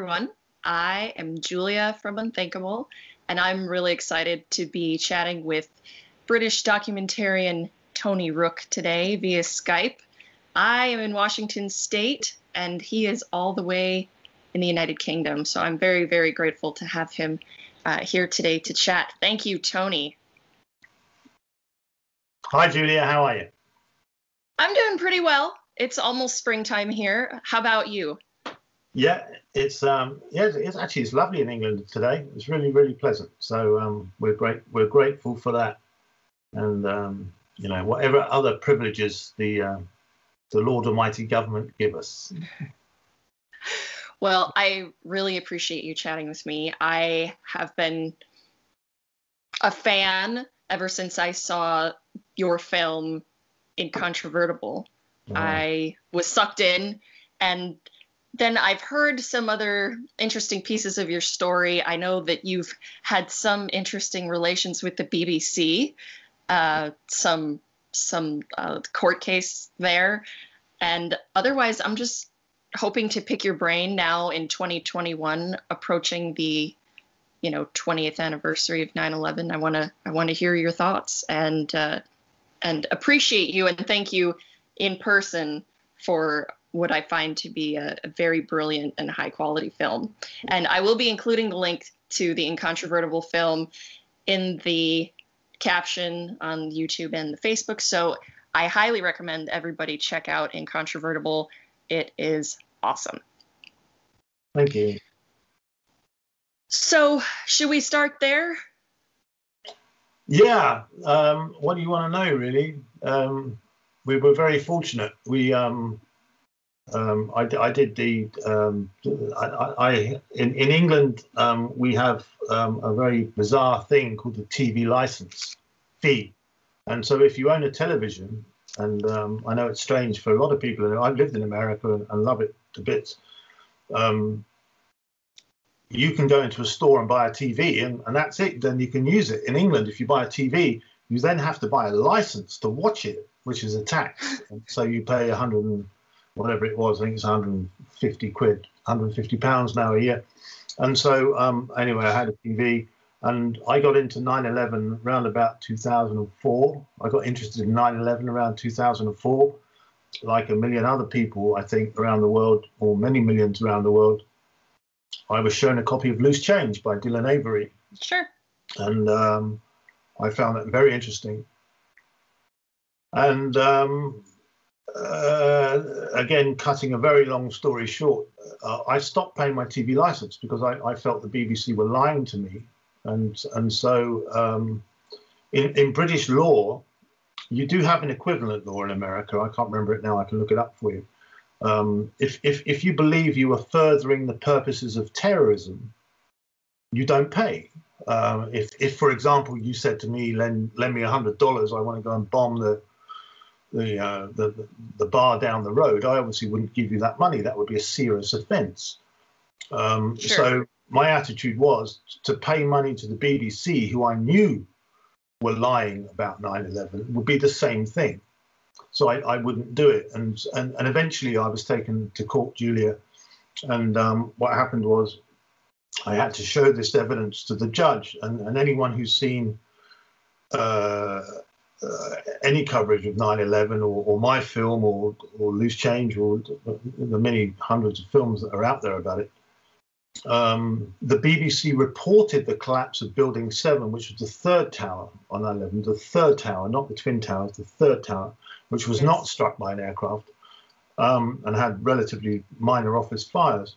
everyone. I am Julia from Unthinkable, and I'm really excited to be chatting with British documentarian Tony Rooke today via Skype. I am in Washington State, and he is all the way in the United Kingdom. So I'm very, very grateful to have him uh, here today to chat. Thank you, Tony. Hi, Julia. How are you? I'm doing pretty well. It's almost springtime here. How about you? Yeah, it's um, yeah, it's actually it's lovely in England today. It's really really pleasant. So um, we're great. We're grateful for that, and um, you know whatever other privileges the uh, the Lord Almighty government give us. Well, I really appreciate you chatting with me. I have been a fan ever since I saw your film Incontrovertible. I was sucked in and then I've heard some other interesting pieces of your story. I know that you've had some interesting relations with the BBC, uh, some some uh, court case there, and otherwise, I'm just hoping to pick your brain now in 2021, approaching the you know 20th anniversary of 9/11. I want to I want to hear your thoughts and uh, and appreciate you and thank you in person for what I find to be a, a, very brilliant and high quality film. And I will be including the link to the incontrovertible film in the caption on YouTube and the Facebook. So I highly recommend everybody check out Incontrovertible. It is awesome. Thank you. So, should we start there? Yeah. Um, what do you want to know, really? Um, we were very fortunate. We um, um, I, I, did the um, I, I, in in England um, we have um, a very bizarre thing called the TV license fee, and so if you own a television, and um, I know it's strange for a lot of people, I've lived in America and, and love it to bits. Um, you can go into a store and buy a TV, and, and that's it. Then you can use it. In England, if you buy a TV, you then have to buy a license to watch it, which is a tax. so you pay 100 and whatever it was. I think it's 150 quid, 150 pounds now a year. And so um, anyway, I had a TV, and I got into 9/11 around about 2004. I got interested in 9/11 around 2004, like a million other people, I think, around the world, or many millions around the world. I was shown a copy of Loose Change by Dylan Avery. Sure. And um, I found that very interesting. And um, uh, again, cutting a very long story short, uh, I stopped paying my TV license because I, I, felt the BBC were lying to me, and and so um, in in British law, you do have an equivalent law in America. I can't remember it now. I can look it up for you. Um, if if if you believe you are furthering the purposes of terrorism, you don't pay. Um, if if for example you said to me, lend lend me hundred dollars, I want to go and bomb the the, uh, the the bar down the road, I obviously wouldn't give you that money. That would be a serious offence. Um, sure. So my attitude was to pay money to the BBC, who I knew were lying about 9/11, would be the same thing. So I, I wouldn't do it. And, and and eventually I was taken to court, Julia. And um, what happened was I had to show this evidence to the judge, and, and anyone who's seen uh, uh, any coverage of 9/11 or, or, my film or, or Loose Change or the many hundreds of films that are out there about it. Um, the BBC reported the collapse of Building 7, which was the third tower on 9/11, the third tower, not the twin towers, the third tower, which was yes. not struck by an aircraft um, and had relatively minor office fires,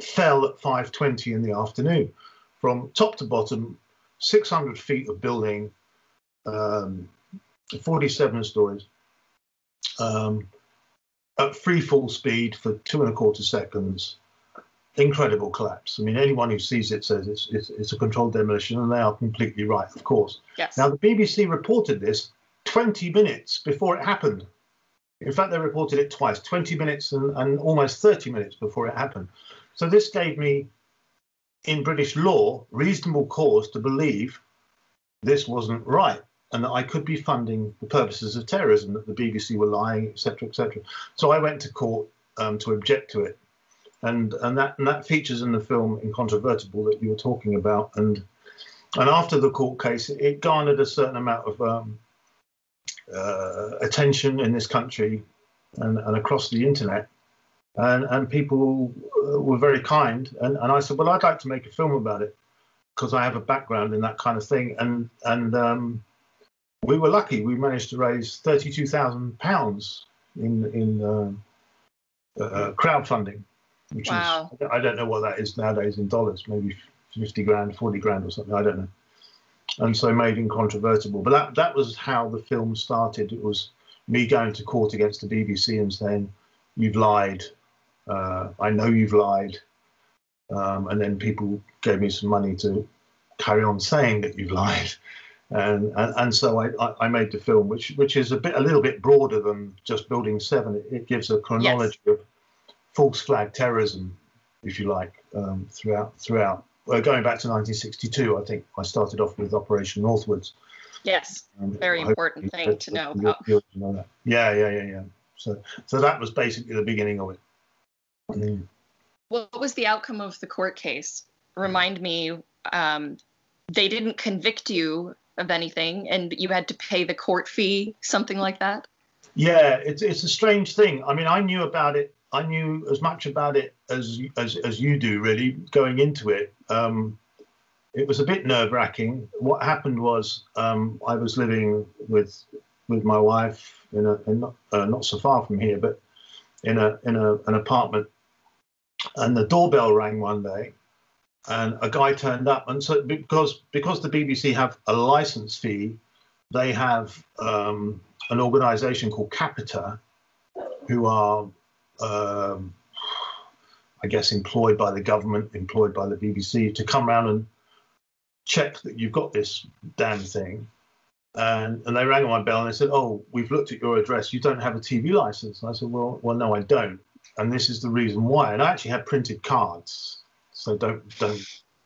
fell at 5:20 in the afternoon, from top to bottom, 600 feet of building um, 47 stories um, at free fall speed for two and a quarter seconds. Incredible collapse. I mean, anyone who sees it says it's, it's, it's a controlled demolition, and they are completely right, of course. Yes. Now, the BBC reported this 20 minutes before it happened. In fact, they reported it twice 20 minutes and, and almost 30 minutes before it happened. So, this gave me, in British law, reasonable cause to believe this wasn't right and that I could be funding the purposes of terrorism, that the BBC were lying, etc., etc. So I went to court um, to object to it. and and that and that features in the film Incontrovertible that you were talking about, and and after the court case, it garnered a certain amount of um, uh, attention in this country and, and across the internet, and and people were very kind, and and I said, well, I'd like to make a film about it because I have a background in that kind of thing, and and um, we were lucky. We managed to raise thirty-two thousand pounds in in uh, uh, crowdfunding, which Wow. is I don't know what that is nowadays in dollars, maybe fifty grand, forty grand, or something. I don't know. And so made incontrovertible. But that that was how the film started. It was me going to court against the BBC and saying, "You've lied. Uh, I know you've lied." Um, and then people gave me some money to carry on saying that you've lied and and, and so I, I made the film which which is a bit a little bit broader than just building seven it, it gives a chronology of false flag terrorism if you like um, throughout throughout well, going back to 1962 I think I started off with Operation Northwoods Yes. um, Very important thing to know about. you know that. yeah yeah yeah yeah so so that was basically the beginning of it Mm. What was the outcome of the court case? Remind me. Um, they didn't convict you of anything, and you had to pay the court fee, something like that. Yeah, it's it's a strange thing. I mean, I knew about it. I knew as much about it as as as you do, really, going into it. Um, it was a bit nerve wracking. What happened was um, I was living with with my wife in a in not, uh, not so far from here, but in a in a an apartment, and the doorbell rang one day, and a guy turned up, and so because because the BBC have a license fee, they have um, an organisation called Capita, who are, um, I guess, employed by the government, employed by the BBC, to come round and check that you've got this damn thing. And, and they rang my bell and they said, "Oh, we've looked at your address. You don't have a TV license." And I said, "Well, well, no, I don't. And this is the reason why." And I actually had printed cards, so don't don't,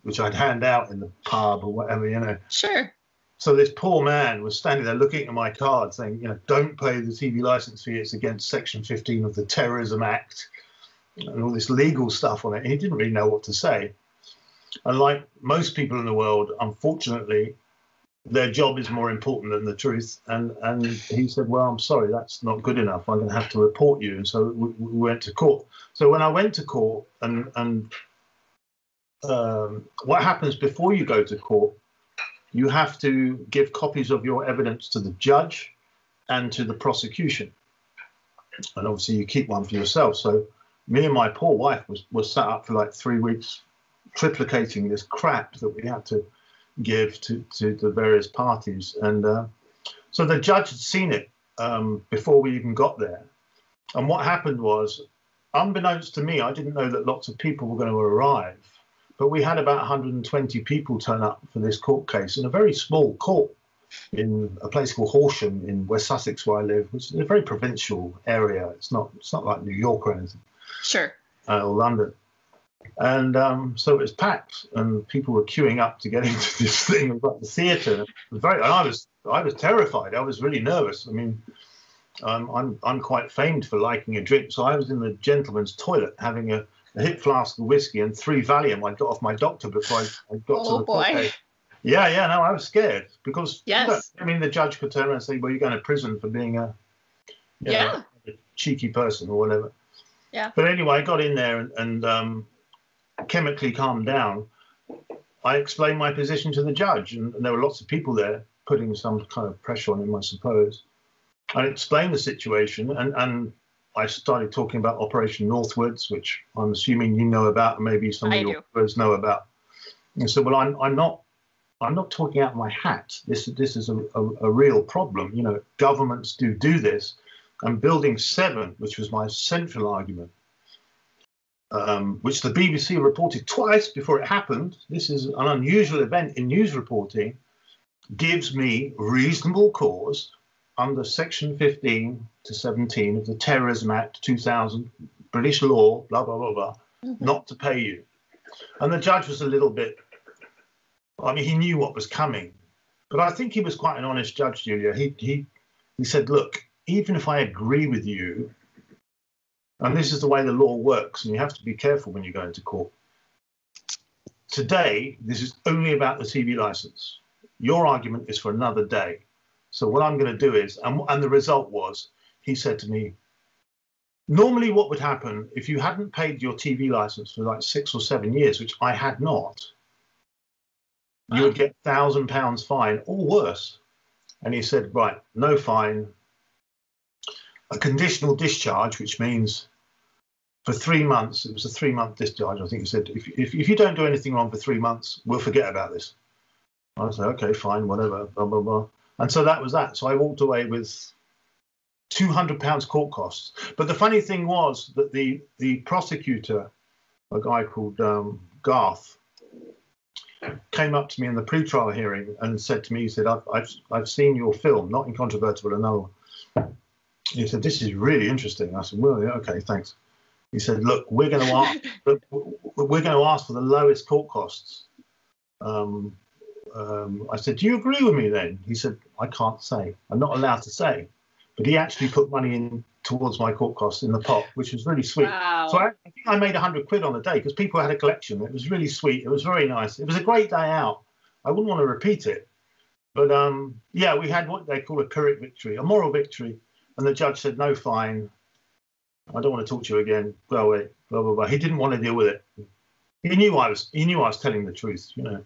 which I'd hand out in the pub or whatever, you know. Sure. So this poor man was standing there looking at my card saying, you know, don't pay the TV license fee. It's against Section 15 of the Terrorism Act and all this legal stuff on it. And he didn't really know what to say. And like most people in the world, unfortunately, their job is more important than the truth. And and he said, well, I'm sorry, that's not good enough. I'm going to have to report you. And so we, we went to court. So when I went to court and and um, what happens before you go to court you have to give copies of your evidence to the judge and to the prosecution. And obviously, you keep one for yourself. So, me and my poor wife was, was sat up for like three weeks, triplicating this crap that we had to give to, to the various parties. And uh, so the judge had seen it um, before we even got there. And what happened was, unbeknownst to me, I didn't know that lots of people were going to arrive but we had about 120 people turn up for this court case in a very small court in a place called Horsham in West Sussex, where I live, which is a very provincial area. It's not it's not like New York or anything, Sure. uh, or London. And um, so it was packed, and people were queuing up to get into this thing, like the theatre. Very, and I was I was terrified. I was really nervous. I mean, um, I'm I'm quite famed for liking a drink, so I was in the gentleman's toilet having a a hip flask of whiskey and three Valium I got off my doctor before I, I got Oh, to the boy. court. Yeah, yeah, no, I was scared because Yes. I mean the judge could turn around and say, "Well, you're going to prison for being a, you know, Yeah. a cheeky person or whatever." Yeah. But anyway, I got in there and, and um, chemically calmed down. I explained my position to the judge, and, and there were lots of people there putting some kind of pressure on him, I suppose. I explained the situation, and, and I started talking about Operation Northwoods, which I'm assuming you know about, and maybe some of your viewers know about. And so, well, I'm, I'm not, I'm not talking out of my hat. This, this is a, a, a real problem. You know, governments do do this, and Building Seven, which was my central argument, um, which the BBC reported twice before it happened. This is an unusual event in news reporting. Gives me reasonable cause under Section 15 to 17 of the Terrorism Act 2000, British law, blah, blah, blah, blah, Mhm. not to pay you. And the judge was a little bit, I mean, he knew what was coming. But I think he was quite an honest judge, Julia. He, he, he said, look, even if I agree with you And this is the way the law works, and you have to be careful when you go into court. Today, this is only about the TV license. Your argument is for another day. So what I'm going to do is, and, and the result was, he said to me, normally what would happen if you hadn't paid your TV license for like six or seven years, which I had not, you would get thousand pounds fine or worse. And he said, right, no fine, a conditional discharge, which means for three months, it was a three month discharge. I think he said, if, if, if you don't do anything wrong for three months, we'll forget about this. I said, okay, fine, whatever, blah, blah, blah. And so that was that. So I walked away with 200 pounds court costs. But the funny thing was that the, the prosecutor, a guy called um, Garth, came up to me in the pre-trial hearing and said to me, he said, I've, I've, I've seen your film, not Incontrovertible, another one. He said, this is really interesting. I said, well, yeah, okay, thanks. He said, look, we're going to ask, we're going to ask for the lowest court costs. Um, um, I said, do you agree with me then? He said, I can't say. I'm not allowed to say. But he actually put money in towards my court costs in the pot, which was really sweet. Wow. So I, I think I made 100 quid on the day because people had a collection. It was really sweet. It was very nice. It was a great day out. I wouldn't want to repeat it. But um, yeah, we had what they call a Pyrrhic victory, a moral victory. And the judge said, no fine. I don't want to talk to you again. Go away. Blah, blah, blah. He didn't want to deal with it. He knew I was. He knew I was telling the truth. You know.